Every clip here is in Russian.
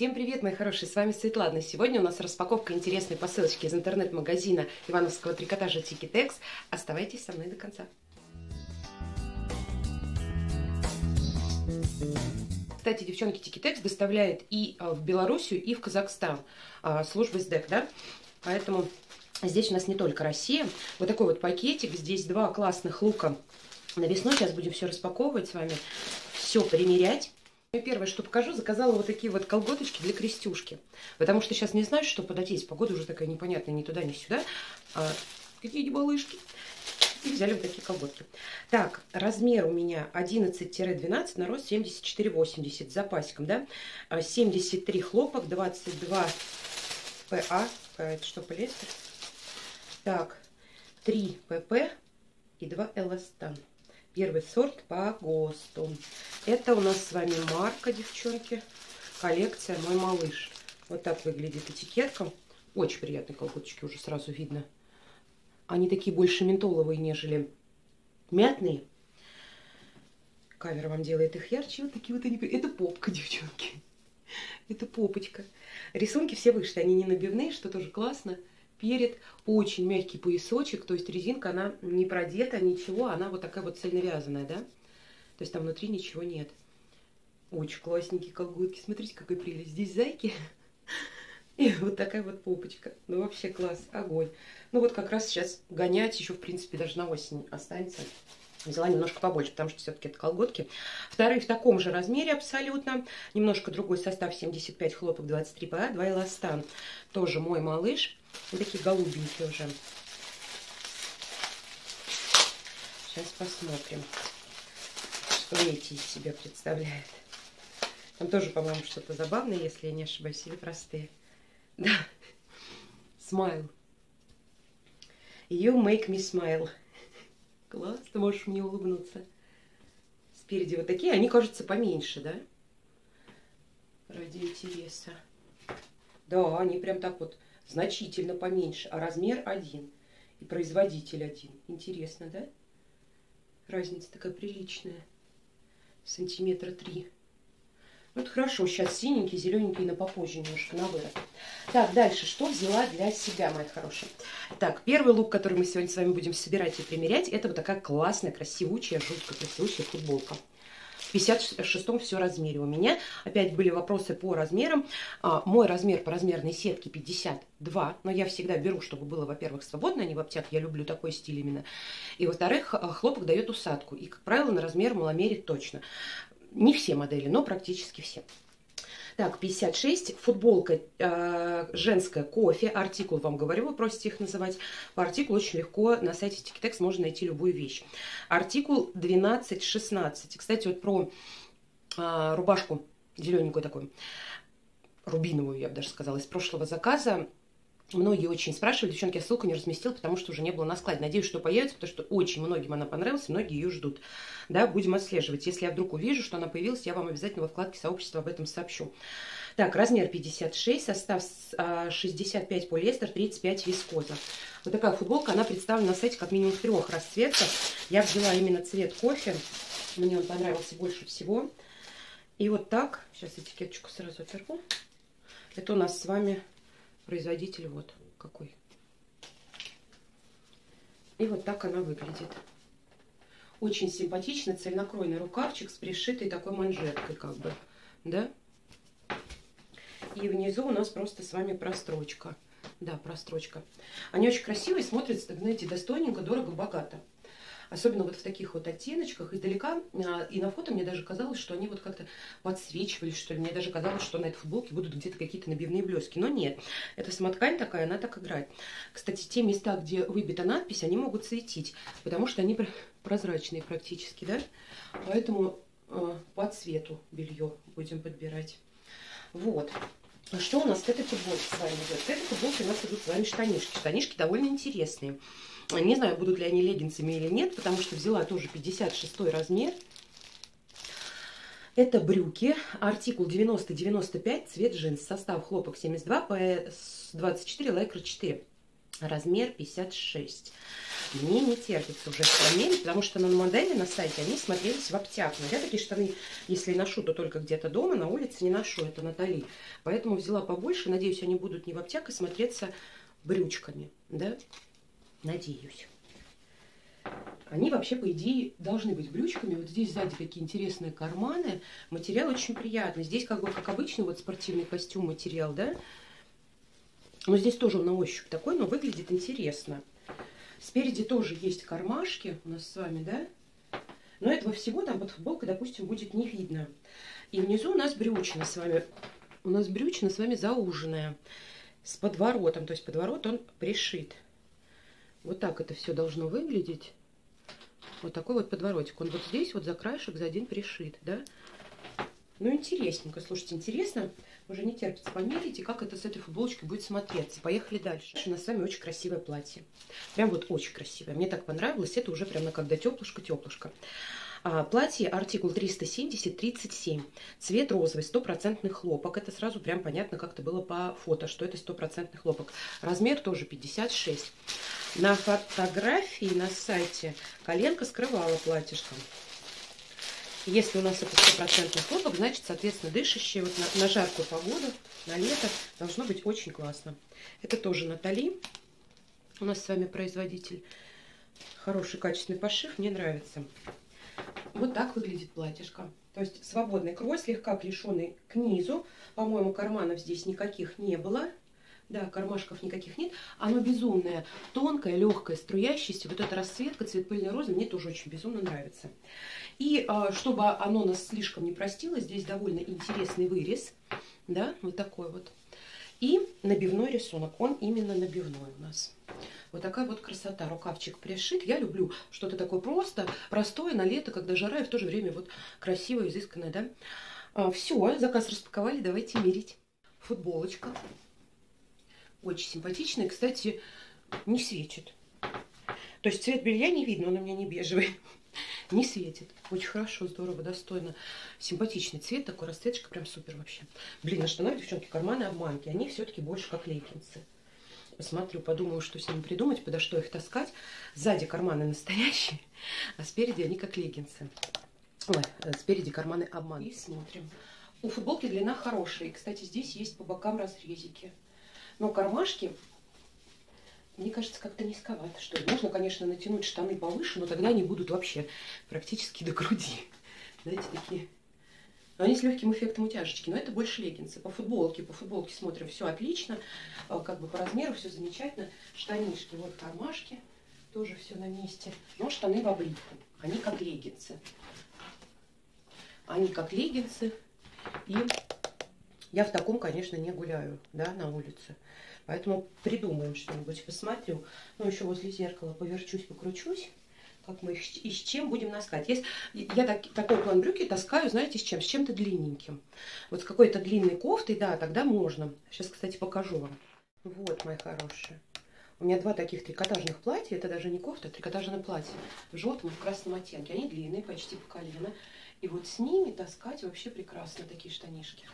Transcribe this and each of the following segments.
Всем привет, мои хорошие, с вами Светлана. Сегодня у нас распаковка интересной посылочки из интернет-магазина Ивановского трикотажа Тикитекс. Оставайтесь со мной до конца. Кстати, девчонки, Тикитекс доставляет и а, в Белоруссию, и в Казахстан а, службы СДЭК, да? Поэтому здесь у нас не только Россия. Вот такой вот пакетик. Здесь два классных лука на весну. Сейчас будем все распаковывать с вами, все примерять. Первое, что покажу, заказала вот такие вот колготочки для крестюшки. Потому что сейчас не знаю, что пододеть. Погода уже такая непонятная, ни туда, ни сюда. А, какие балышки. И взяли вот такие колготки. Так, размер у меня 11-12 на рост 74-80 с запасиком, да? 73 а, хлопок, 22 ПА. Это что, полиэстер? Так, 3 ПП и 2 эластан. Первый сорт по ГОСТу. Это у нас с вами марка, девчонки. Коллекция «Мой малыш». Вот так выглядит этикетка. Очень приятные колготочки, уже сразу видно. Они такие больше ментоловые, нежели мятные. Кавер вам делает их ярче. Вот такие вот они. Это попка, девчонки. Это попочка. Рисунки все вышли. Они не набивные, что тоже классно перед, очень мягкий поясочек, то есть резинка, она не продета, ничего, она вот такая вот цельновязанная, да? То есть там внутри ничего нет. Очень классненькие колготки, смотрите, какая прелесть. Здесь зайки, и вот такая вот попочка. Ну, вообще класс, огонь. Ну, вот как раз сейчас гонять еще, в принципе, даже на осень останется. Взяла немножко побольше, потому что все-таки это колготки. Вторые в таком же размере абсолютно. Немножко другой состав, 75 хлопок, 23 ПА, 2 эластан. Тоже мой малыш. Вот такие голубенькие уже. Сейчас посмотрим, что эти из себя представляют. Там тоже, по-моему, что-то забавное, если я не ошибаюсь, или простые. Да. Смайл. You make me smile. Класс, ты можешь мне улыбнуться. Спереди вот такие, они кажутся поменьше, да? Ради интереса. Да, они прям так вот значительно поменьше, а размер один. И производитель один. Интересно, да? Разница такая приличная. Сантиметра три. Это хорошо. Сейчас синенький, зелененький, но попозже немножко на вырост. Так, дальше. Что взяла для себя, мои хорошие? Так, первый лук, который мы сегодня с вами будем собирать и примерять, это вот такая классная, красивучая, жутко красивучая футболка. В 56-м все размере у меня. Опять были вопросы по размерам. А, мой размер по размерной сетке 52, но я всегда беру, чтобы было, во-первых, свободно, а не в обтяг. Я люблю такой стиль именно. И, во-вторых, а, хлопок дает усадку. И, как правило, на размер маломерит точно. Не все модели, но практически все. Так, 56. Футболка э, женская кофе. Артикул вам говорю, вы просите их называть. По артикулу очень легко на сайте Tикитекс можно найти любую вещь. Артикул 12-16. Кстати, вот про э, рубашку зелененькую такую, рубиновую, я бы даже сказала, из прошлого заказа. Многие очень спрашивали, девчонки, я ссылку не разместила, потому что уже не было на складе. Надеюсь, что появится, потому что очень многим она понравилась, многие ее ждут. Да, будем отслеживать. Если я вдруг увижу, что она появилась, я вам обязательно во вкладке сообщества об этом сообщу. Так, размер 56, состав 65 а, полиэстер, 35 вискоза. Вот такая футболка, она представлена на сайте как минимум трех расцветках. Я взяла именно цвет кофе, мне он понравился больше всего. И вот так, сейчас этикеточку сразу оторву. Это у нас с вами производитель вот какой. И вот так она выглядит. Очень симпатичный цельнокройный рукавчик с пришитой такой манжеткой как бы, да? И внизу у нас просто с вами прострочка. Да, прострочка. Они очень красивые, смотрятся, знаете, достойненько, дорого, богато. Особенно вот в таких вот оттеночках издалека. А, и на фото мне даже казалось, что они вот как-то подсвечивались, что ли. Мне даже казалось, что на этой футболке будут где-то какие-то набивные блески. Но нет. Это самоткань такая, она так играет. Кстати, те места, где выбита надпись, они могут светить. Потому что они прозрачные практически, да? Поэтому э, по цвету белье будем подбирать. Вот. А что у нас к этой футболке с вами идет? К этой футболке у нас идут с вами штанишки. Штанишки довольно интересные. Не знаю, будут ли они леггинсами или нет, потому что взяла тоже 56 размер. Это брюки, артикул 90-95, цвет джинс, состав хлопок 72, PS24, лайкра 4. размер 56. Мне не терпится уже померить, потому что на модели на сайте они смотрелись в обтяг. Но я такие штаны, если ношу, то только где-то дома, на улице не ношу, это Натали. Поэтому взяла побольше, надеюсь, они будут не в обтяг и смотреться брючками, да, надеюсь. Они вообще, по идее, должны быть брючками. Вот здесь сзади такие интересные карманы. Материал очень приятный. Здесь как бы, как обычный вот спортивный костюм материал, да, но здесь тоже он на ощупь такой, но выглядит интересно. Спереди тоже есть кармашки у нас с вами, да? Но этого всего там под футболкой, допустим, будет не видно. И внизу у нас брючина с вами. У нас брючина с вами зауженная. С подворотом. То есть подворот он пришит. Вот так это все должно выглядеть. Вот такой вот подворотик. Он вот здесь вот за краешек за один пришит, да? Ну, интересненько. Слушайте, интересно. Уже не терпится померить, и как это с этой футболочкой будет смотреться. Поехали дальше. У нас с вами очень красивое платье. Прям вот очень красивое. Мне так понравилось. Это уже прямо когда теплушка-теплушка. А, платье артикул 370-37. Цвет розовый, стопроцентный хлопок. Это сразу прям понятно, как это было по фото, что это стопроцентный хлопок. Размер тоже 56. На фотографии на сайте коленка скрывала платьишко. Если у нас это стопроцентный хлопок, значит, соответственно, дышащее вот на, на жаркую погоду, на лето должно быть очень классно. Это тоже Натали. У нас с вами производитель. Хороший качественный пошив, мне нравится. Вот так выглядит платьишко. То есть свободный крой, слегка клешеный к низу. По-моему, карманов здесь никаких не было. Да, кармашков никаких нет. Оно безумное, тонкое, легкое, струящееся. Вот эта расцветка, цвет пыльной розы мне тоже очень безумно нравится. И а, чтобы оно нас слишком не простило, здесь довольно интересный вырез. Да, вот такой вот. И набивной рисунок. Он именно набивной у нас. Вот такая вот красота. Рукавчик пришит. Я люблю что-то такое просто, простое на лето, когда жара, и в то же время вот красивое, изысканное, да. А, все, заказ распаковали, давайте мерить. Футболочка. Очень симпатичная. Кстати, не светит. То есть цвет белья не видно, он у меня не бежевый. Не светит. Очень хорошо, здорово, достойно. Симпатичный цвет, такой расцветочка, прям супер вообще. Блин, на штанах, девчонки, карманы обманки. Они все-таки больше как лейкинцы. Посмотрю, подумаю, что с ними придумать, подо что их таскать. Сзади карманы настоящие, а спереди они как леггинсы. Ой, э, спереди карманы обман. И смотрим. У футболки длина хорошая. И, кстати, здесь есть по бокам разрезики. Но кармашки, мне кажется, как-то низковато, что ли. Можно, конечно, натянуть штаны повыше, но тогда они будут вообще практически до груди. Знаете, такие... Но они с легким эффектом утяжечки, но это больше леггинсы. По футболке, по футболке смотрим, все отлично. А, как бы по размеру все замечательно. Штанишки, вот кармашки, тоже все на месте. Но штаны в облипку, они как леггинсы. Они как леггинсы. И я в таком, конечно, не гуляю, да, на улице. Поэтому придумаем что-нибудь, посмотрю. Ну, еще возле зеркала поверчусь, покручусь, как мы и с чем будем наскать. Есть, я так, такой план брюки таскаю, знаете, с чем? С чем-то длинненьким. Вот с какой-то длинной кофтой, да, тогда можно. Сейчас, кстати, покажу вам. Вот, мои хорошие. У меня два таких трикотажных платья. Это даже не кофта, а трикотажное платье. В желтом и в красном оттенке. Они длинные, почти по колено. И вот с ними таскать вообще прекрасно такие штанишки.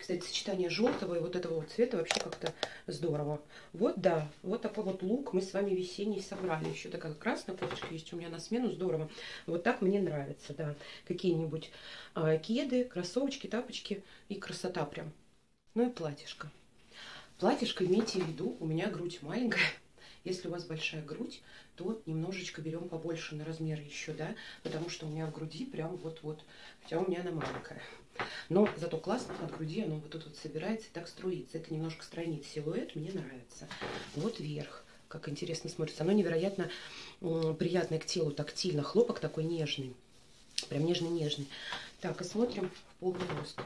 Кстати, сочетание желтого и вот этого вот цвета вообще как-то здорово. Вот, да, вот такой вот лук мы с вами весенний собрали. Еще такая красная кофточка есть у меня на смену, здорово. Вот так мне нравится, да. Какие-нибудь а, кеды, кроссовочки, тапочки и красота прям. Ну и платьишко. Платьишко, имейте в виду, у меня грудь маленькая. Если у вас большая грудь, то немножечко берем побольше на размер еще, да, потому что у меня в груди прям вот-вот, хотя у меня она маленькая. Но зато классно от груди оно вот тут вот собирается и так струится. Это немножко стройнит силуэт, мне нравится. Вот вверх, как интересно смотрится. Оно невероятно приятное к телу, тактильно. Хлопок такой нежный, прям нежный-нежный. Так, и смотрим в полный рост.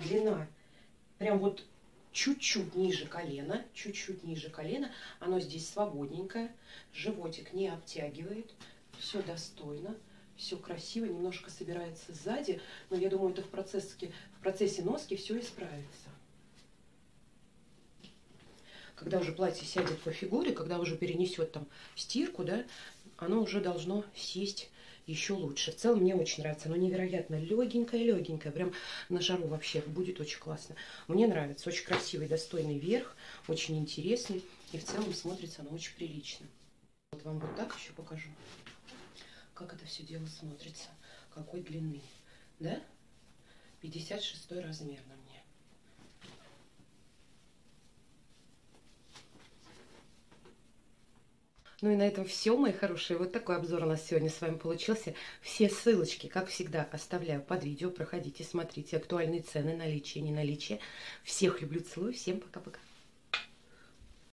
Длина прям вот чуть-чуть ниже колена, чуть-чуть ниже колена. Оно здесь свободненькое, животик не обтягивает, все достойно, все красиво, немножко собирается сзади, но я думаю, это в процессе, в процессе носки все исправится. Когда уже платье сядет по фигуре, когда уже перенесет там стирку, да, оно уже должно сесть еще лучше. В целом мне очень нравится. Оно невероятно легенькое-легенькое. Прям на жару вообще будет очень классно. Мне нравится. Очень красивый, достойный верх. Очень интересный. И в целом смотрится оно очень прилично. Вот вам вот так еще покажу, как это все дело смотрится. Какой длины. Да? 56 размер на мне. Ну и на этом все, мои хорошие. Вот такой обзор у нас сегодня с вами получился. Все ссылочки, как всегда, оставляю под видео. Проходите, смотрите актуальные цены, наличие, не наличие. Всех люблю, целую. Всем пока-пока.